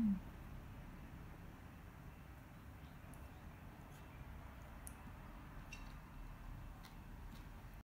Mm.